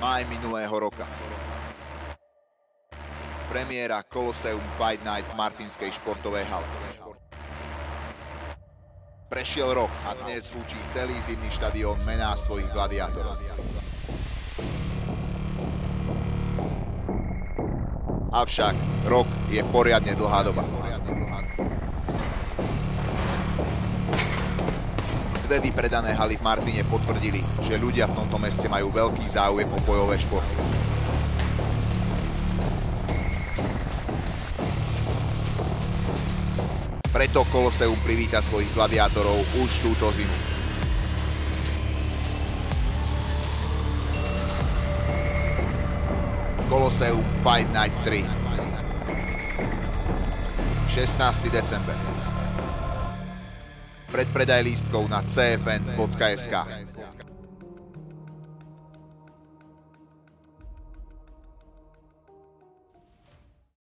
máj minulého roka. Premiéra Colosseum Fight Night v Martinskej športovej hale. Prešiel rok a dnes hučí celý zimný štadión mená svojich gladiátorov. Avšak rok je poriadne dlhá doba. Dve vypredané haly v Martine potvrdili, že ľudia v tomto meste majú veľký záujem o bojové športy. Preto Koloseum privíta svojich gladiátorov už túto zimu. Koloseum Fight Night 3 16. december Predpredaj lístkov na cfn.sk